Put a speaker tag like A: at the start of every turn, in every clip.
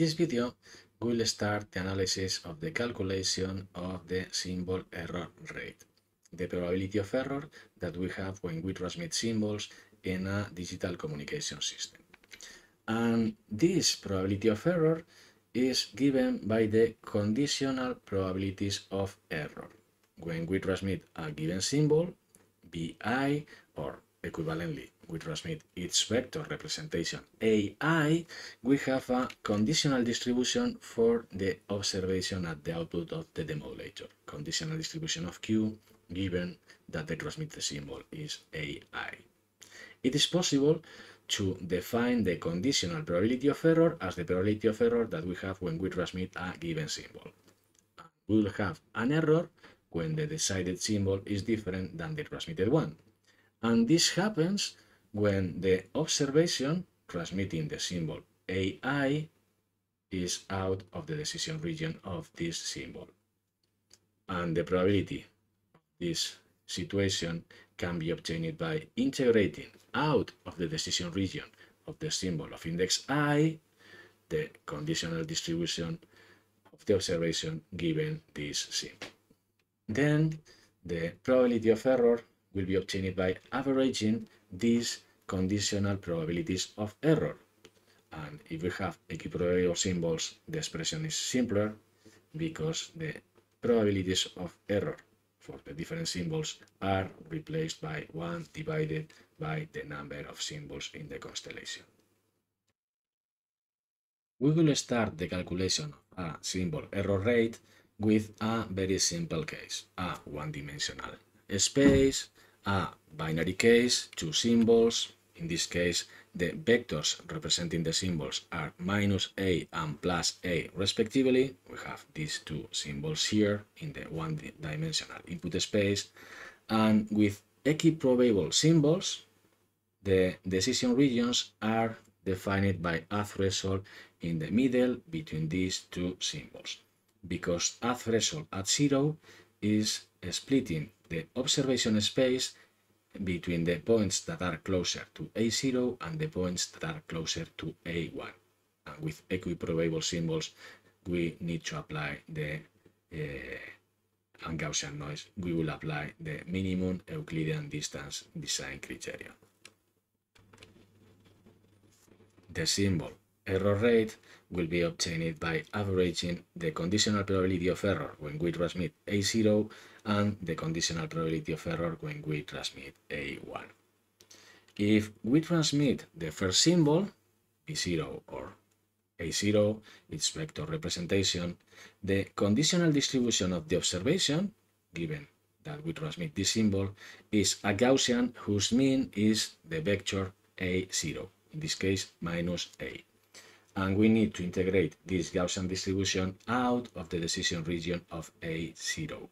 A: this video, we'll start the analysis of the calculation of the symbol error rate, the probability of error that we have when we transmit symbols in a digital communication system. And this probability of error is given by the conditional probabilities of error. When we transmit a given symbol, bi, or equivalently we transmit its vector representation ai, we have a conditional distribution for the observation at the output of the demodulator. Conditional distribution of q given that the transmitted symbol is ai. It is possible to define the conditional probability of error as the probability of error that we have when we transmit a given symbol. We will have an error when the decided symbol is different than the transmitted one. And this happens when the observation transmitting the symbol AI is out of the decision region of this symbol. And the probability of this situation can be obtained by integrating out of the decision region of the symbol of index i the conditional distribution of the observation given this symbol. Then the probability of error will be obtained by averaging these conditional probabilities of error. And if we have equiprobable symbols, the expression is simpler because the probabilities of error for the different symbols are replaced by 1 divided by the number of symbols in the constellation. We will start the calculation of a symbol error rate with a very simple case, a one-dimensional space, a binary case, two symbols. In this case, the vectors representing the symbols are minus a and plus a respectively. We have these two symbols here in the one-dimensional input space. And with equiprobable symbols, the decision regions are defined by a threshold in the middle between these two symbols. Because a threshold at zero is splitting the observation space between the points that are closer to A0 and the points that are closer to A1. And with equiprobable symbols, we need to apply the uh, and Gaussian noise, we will apply the minimum Euclidean distance decision criterion. The symbol error rate will be obtained by averaging the conditional probability of error when we transmit A0 and the conditional probability of error when we transmit A1. If we transmit the first symbol, B0 or A0, its vector representation, the conditional distribution of the observation, given that we transmit this symbol, is a Gaussian whose mean is the vector A0, in this case minus A. And we need to integrate this Gaussian distribution out of the decision region of A0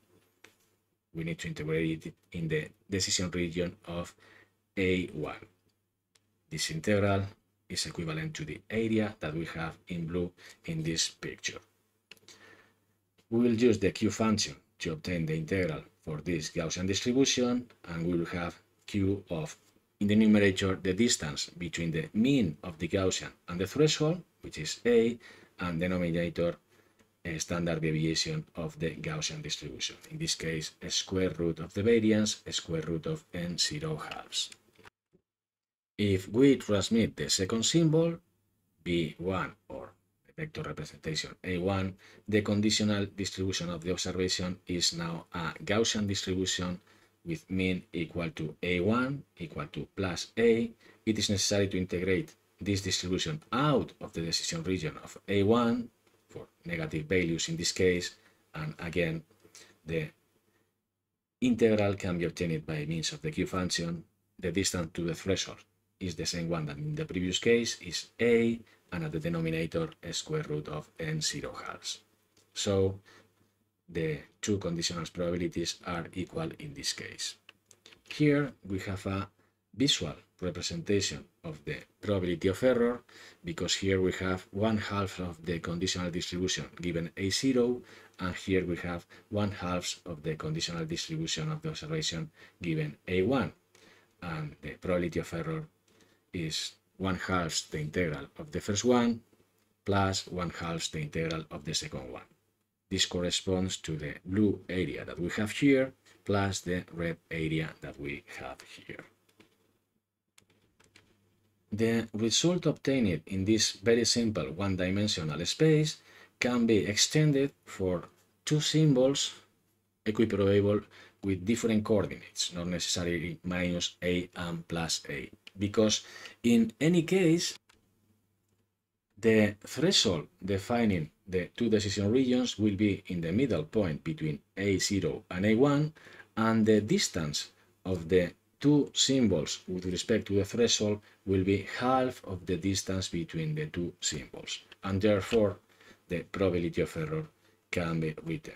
A: we need to integrate it in the decision region of A1. This integral is equivalent to the area that we have in blue in this picture. We will use the Q function to obtain the integral for this Gaussian distribution and we will have Q of, in the numerator, the distance between the mean of the Gaussian and the threshold, which is A, and denominator a standard deviation of the Gaussian distribution. In this case, a square root of the variance, a square root of n0 halves. If we transmit the second symbol, B1 or vector representation A1, the conditional distribution of the observation is now a Gaussian distribution with mean equal to A1 equal to plus A. It is necessary to integrate this distribution out of the decision region of A1 for negative values in this case. And again, the integral can be obtained by means of the Q function. The distance to the threshold is the same one that in the previous case is a, and at the denominator square root of n0 halves. So the two conditional probabilities are equal in this case. Here we have a visual representation of the probability of error because here we have one half of the conditional distribution given A0 and here we have one half of the conditional distribution of the observation given A1 and the probability of error is one half the integral of the first one plus 1 half the integral of the second one. This corresponds to the blue area that we have here plus the red area that we have here. The result obtained in this very simple one-dimensional space can be extended for two symbols equiprobable with different coordinates, not necessarily minus a and plus a, because in any case, the threshold defining the two decision regions will be in the middle point between a0 and a1, and the distance of the two symbols with respect to the threshold will be half of the distance between the two symbols, and therefore the probability of error can be written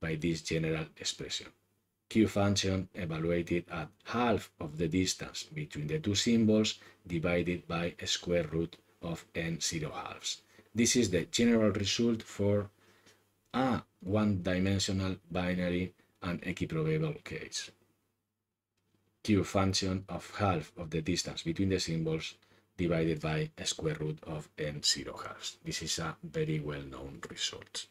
A: by this general expression. Q function evaluated at half of the distance between the two symbols divided by square root of n 0 halves. This is the general result for a one-dimensional binary and equiprobable case. Q function of half of the distance between the symbols divided by a square root of n 0 halves. This is a very well-known result.